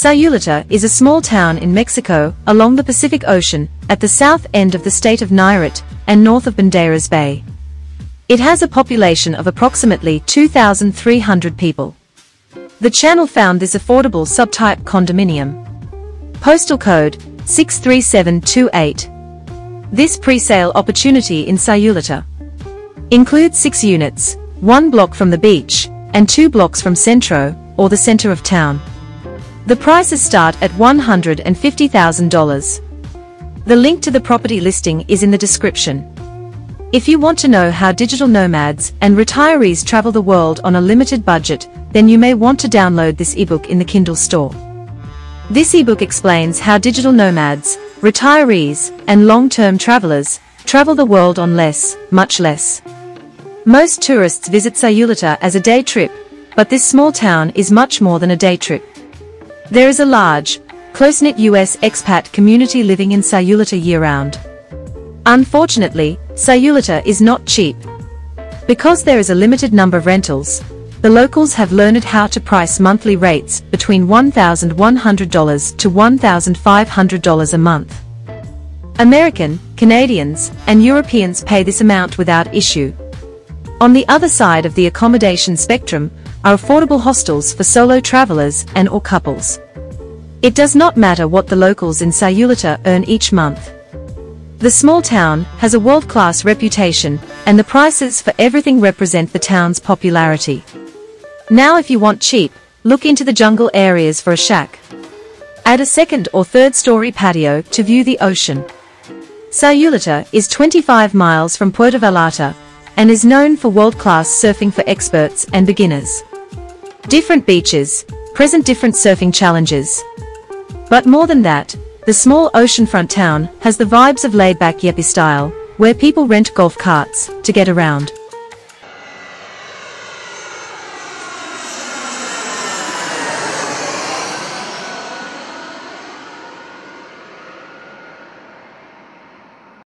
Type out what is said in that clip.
Sayulita is a small town in Mexico along the Pacific Ocean at the south end of the state of Nayarit and north of Banderas Bay. It has a population of approximately 2,300 people. The channel found this affordable subtype condominium. Postal code 63728. This pre-sale opportunity in Sayulita includes six units, one block from the beach, and two blocks from Centro, or the center of town. The prices start at $150,000. The link to the property listing is in the description. If you want to know how digital nomads and retirees travel the world on a limited budget, then you may want to download this ebook in the Kindle store. This ebook explains how digital nomads, retirees, and long-term travelers travel the world on less, much less. Most tourists visit Sayulita as a day trip, but this small town is much more than a day trip. There is a large, close-knit US expat community living in Sayulita year-round. Unfortunately, Sayulita is not cheap. Because there is a limited number of rentals, the locals have learned how to price monthly rates between $1,100 to $1,500 a month. American, Canadians, and Europeans pay this amount without issue. On the other side of the accommodation spectrum are affordable hostels for solo travelers and or couples. It does not matter what the locals in Sayulita earn each month. The small town has a world-class reputation, and the prices for everything represent the town's popularity. Now if you want cheap, look into the jungle areas for a shack. Add a second or third story patio to view the ocean. Sayulita is 25 miles from Puerto Vallarta, and is known for world-class surfing for experts and beginners. Different beaches, present different surfing challenges. But more than that, the small oceanfront town has the vibes of laid-back yuppie style, where people rent golf carts to get around.